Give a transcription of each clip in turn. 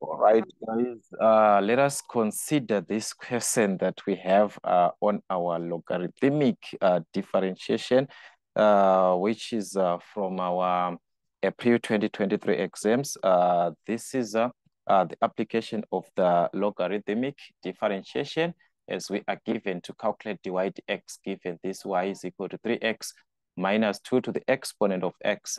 All right, guys, uh, let us consider this question that we have uh, on our logarithmic uh, differentiation, uh, which is uh, from our April 2023 exams. Uh, this is the application of the logarithmic differentiation as we are given to calculate dy dx given this y is equal to 3x minus 2 to the exponent of x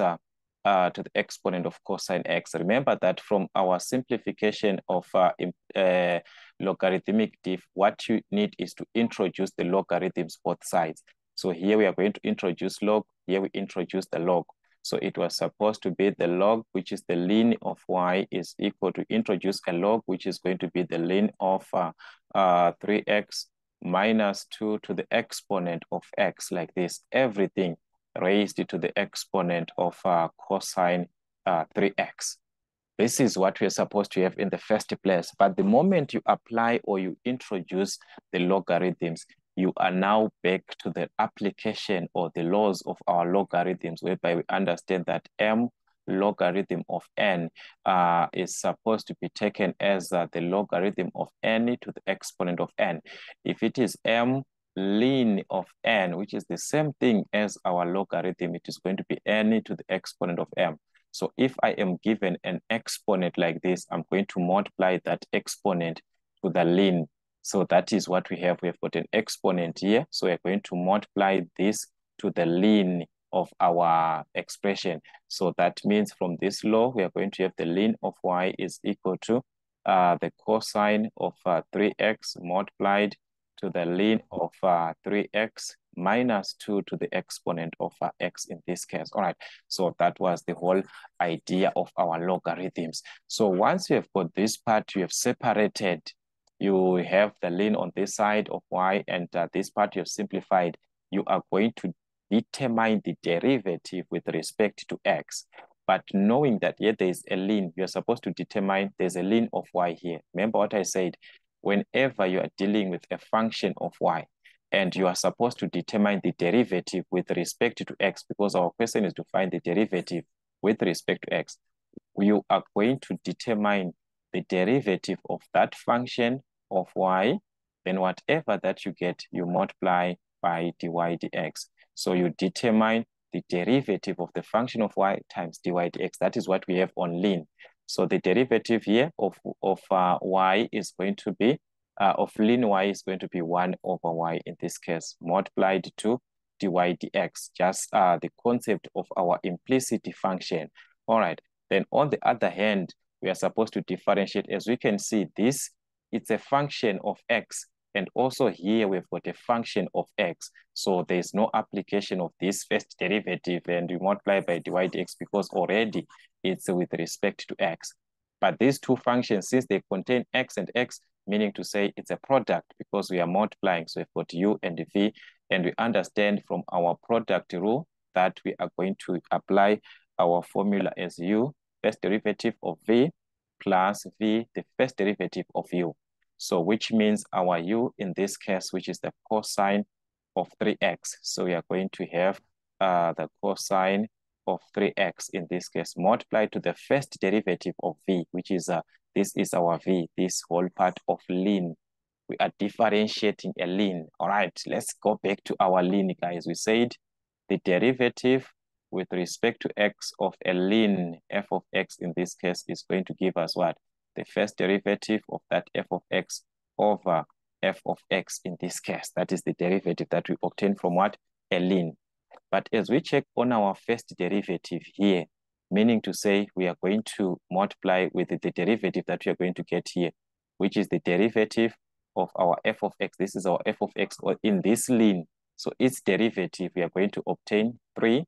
uh, to the exponent of cosine x. Remember that from our simplification of uh, uh, logarithmic diff, what you need is to introduce the logarithms both sides. So here we are going to introduce log, here we introduce the log. So it was supposed to be the log, which is the ln of y is equal to introduce a log, which is going to be the ln of uh, uh, 3x minus 2 to the exponent of x like this. Everything raised to the exponent of uh, cosine uh, 3x. This is what we're supposed to have in the first place. But the moment you apply or you introduce the logarithms, you are now back to the application or the laws of our logarithms, whereby we understand that m logarithm of n uh, is supposed to be taken as uh, the logarithm of n to the exponent of n. If it is m ln of n, which is the same thing as our logarithm, it is going to be n to the exponent of m. So if I am given an exponent like this, I'm going to multiply that exponent to the ln. So that is what we have. We have got an exponent here. So we're going to multiply this to the ln of our expression. So that means from this law, we are going to have the ln of y is equal to uh, the cosine of uh, 3x multiplied to the ln of uh, 3x minus 2 to the exponent of uh, x in this case. All right, so that was the whole idea of our logarithms. So once you have got this part, you have separated, you have the ln on this side of y and uh, this part you have simplified, you are going to determine the derivative with respect to x. But knowing that here there is a ln, you're supposed to determine there's a ln of y here. Remember what I said, whenever you are dealing with a function of y and you are supposed to determine the derivative with respect to x because our question is to find the derivative with respect to x, you are going to determine the derivative of that function of y, then whatever that you get, you multiply by dy dx. So you determine the derivative of the function of y times dy dx. That is what we have on ln. So the derivative here of, of uh, y is going to be, uh, of ln y is going to be 1 over y in this case, multiplied to dy dx, just uh, the concept of our implicit function. All right, then on the other hand, we are supposed to differentiate. As we can see, this, it's a function of x, and also here we've got a function of x. So there's no application of this first derivative and we multiply by dy dx because already it's with respect to x. But these two functions, since they contain x and x, meaning to say it's a product because we are multiplying. So we've got u and v, and we understand from our product rule that we are going to apply our formula as u, first derivative of v, plus v, the first derivative of u. So which means our u in this case, which is the cosine of 3x. So we are going to have uh, the cosine of 3x in this case multiplied to the first derivative of v, which is uh, this is our v, this whole part of ln. We are differentiating a ln. All right, let's go back to our ln, guys. We said the derivative with respect to x of a ln f of x in this case is going to give us what? The first derivative of that f of x over f of x in this case. That is the derivative that we obtain from what? A ln. But as we check on our first derivative here, meaning to say we are going to multiply with the derivative that we are going to get here, which is the derivative of our f of x. This is our f of x in this ln. So its derivative, we are going to obtain 3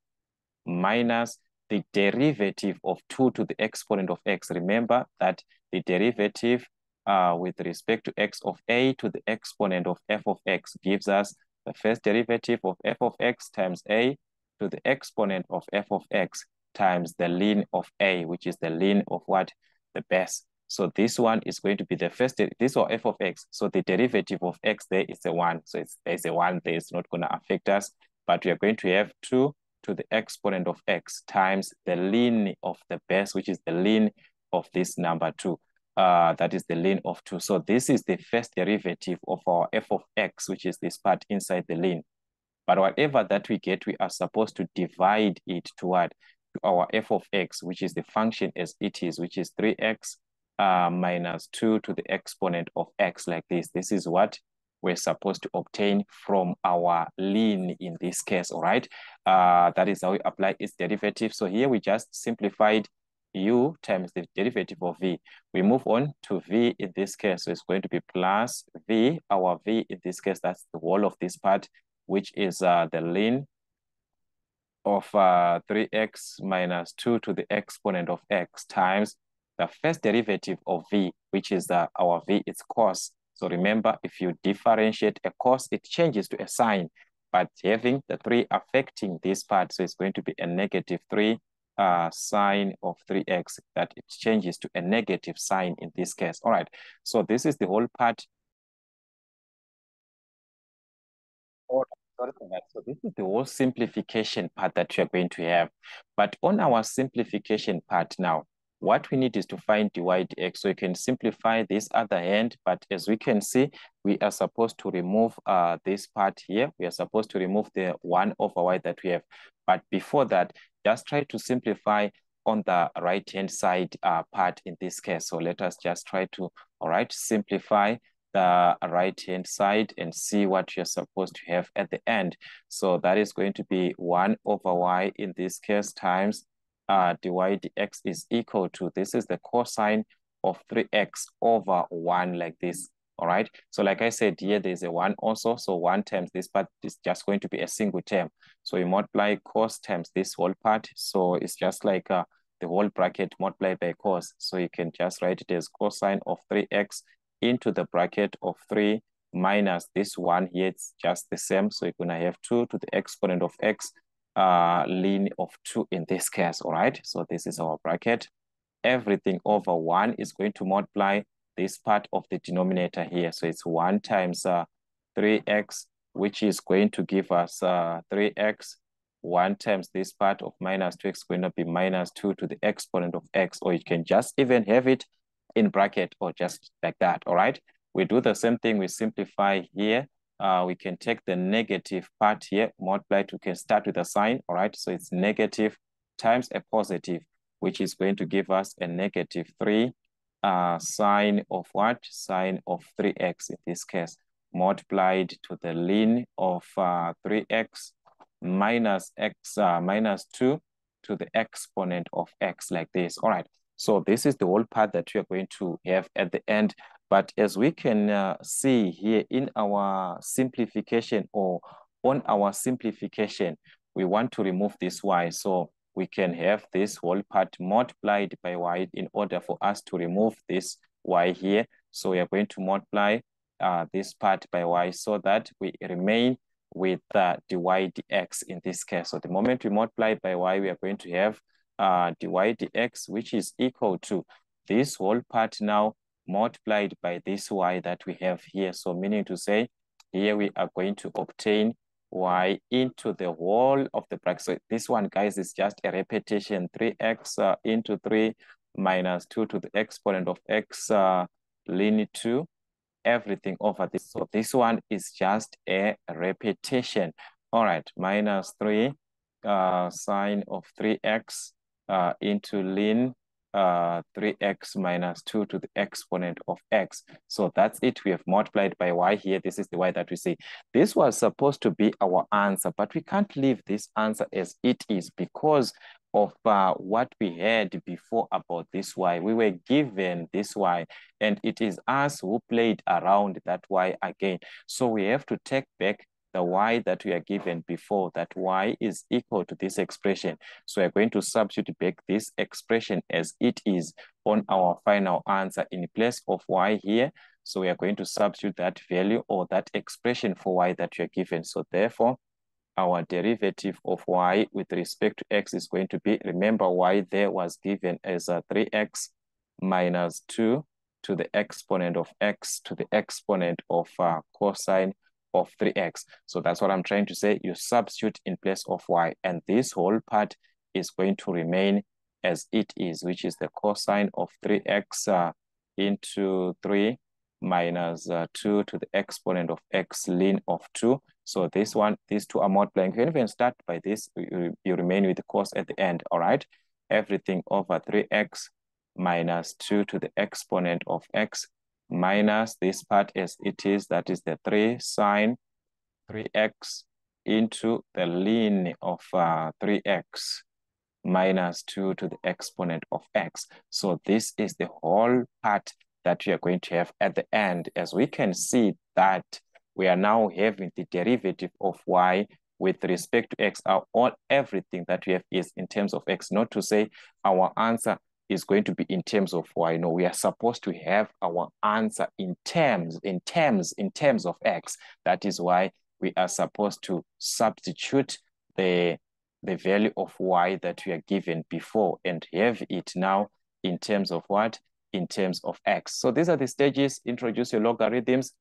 minus the derivative of 2 to the exponent of x. Remember that the derivative uh, with respect to x of a to the exponent of f of x gives us the first derivative of f of x times a to the exponent of f of x times the ln of a, which is the ln of what? The base. So this one is going to be the first, this or f of x. So the derivative of x there is a one. So it's, there's a one there, it's not gonna affect us, but we are going to have two to the exponent of x times the ln of the base, which is the ln of this number two. Uh, that is the ln of 2. So this is the first derivative of our f of x, which is this part inside the ln. But whatever that we get, we are supposed to divide it toward to our f of x, which is the function as it is, which is 3x uh, minus 2 to the exponent of x like this. This is what we're supposed to obtain from our ln in this case, all right? Uh, that is how we apply its derivative. So here we just simplified u times the derivative of v. We move on to v in this case. So it's going to be plus v, our v in this case, that's the wall of this part, which is uh, the ln of uh, 3x minus 2 to the exponent of x times the first derivative of v, which is uh, our v, its cos. So remember, if you differentiate a cos, it changes to a sine. But having the 3 affecting this part, so it's going to be a negative 3 uh, sine of 3x, that it changes to a negative sign in this case. All right, so this is the whole part. sorry for that. So this is the whole simplification part that you're going to have. But on our simplification part now, what we need is to find dy dx. So you can simplify this other end, but as we can see, we are supposed to remove uh, this part here. We are supposed to remove the 1 over y that we have. But before that, just try to simplify on the right-hand side uh, part in this case. So let us just try to, all right, simplify the right-hand side and see what you're supposed to have at the end. So that is going to be 1 over y in this case times uh, dy dx is equal to, this is the cosine of 3x over 1 like this. All right. So like I said, here there's a 1 also. So 1 times this part is just going to be a single term. So you multiply cos times this whole part. So it's just like uh, the whole bracket multiplied by cos. So you can just write it as cosine of 3x into the bracket of 3 minus this 1 here. It's just the same. So you're going to have 2 to the exponent of x uh, ln of 2 in this case, all right? So this is our bracket. Everything over 1 is going to multiply this part of the denominator here. So it's 1 times uh, 3x, which is going to give us uh, 3x. 1 times this part of minus 2x is going to be minus 2 to the exponent of x, or you can just even have it in bracket or just like that, all right? We do the same thing, we simplify here uh, we can take the negative part here, multiply it, we can start with a sign, all right? So it's negative times a positive, which is going to give us a negative 3 uh, sine of what? Sine of 3x in this case, multiplied to the ln of uh, 3x minus x uh, minus 2 to the exponent of x like this. All right, so this is the whole part that we are going to have at the end but as we can uh, see here in our simplification or on our simplification, we want to remove this y. So we can have this whole part multiplied by y in order for us to remove this y here. So we are going to multiply uh, this part by y so that we remain with uh, dy dx in this case. So the moment we multiply by y, we are going to have uh, dy dx, which is equal to this whole part now multiplied by this y that we have here. So meaning to say, here we are going to obtain y into the whole of the bracket. So this one, guys, is just a repetition, 3x uh, into 3 minus 2 to the exponent of x uh, linear 2, everything over this. So this one is just a repetition. All right, minus 3 uh, sine of 3x uh, into ln uh, 3x minus 2 to the exponent of x. So that's it. We have multiplied by y here. This is the y that we see. This was supposed to be our answer, but we can't leave this answer as it is because of uh, what we had before about this y. We were given this y, and it is us who played around that y again. So we have to take back the y that we are given before, that y is equal to this expression. So we're going to substitute back this expression as it is on our final answer in place of y here. So we are going to substitute that value or that expression for y that we are given. So therefore, our derivative of y with respect to x is going to be, remember y there was given as a 3x minus 2 to the exponent of x to the exponent of uh, cosine of 3x. So that's what I'm trying to say. You substitute in place of y, and this whole part is going to remain as it is, which is the cosine of 3x uh, into 3 minus, uh, 2 to the exponent of x ln of 2. So this one, these two are multiplying. You can even start by this. You, you remain with the cos at the end, all right? Everything over 3x minus 2 to the exponent of x minus this part as it is, that is the 3 sine 3x into the ln of uh, 3x minus 2 to the exponent of x. So this is the whole part that we are going to have at the end. As we can see that we are now having the derivative of y with respect to x. Our, all everything that we have is in terms of x, not to say our answer is going to be in terms of y. No, we are supposed to have our answer in terms, in terms, in terms of x. That is why we are supposed to substitute the the value of y that we are given before and have it now in terms of what? In terms of x. So these are the stages. Introduce your logarithms.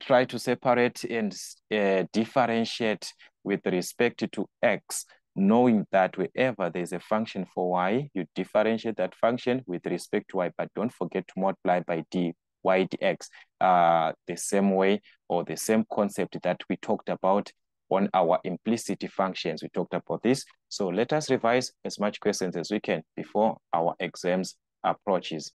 Try to separate and uh, differentiate with respect to x, knowing that wherever there's a function for y, you differentiate that function with respect to y, but don't forget to multiply by d y dx uh, the same way or the same concept that we talked about on our implicit functions. We talked about this. So let us revise as much questions as we can before our exams approaches.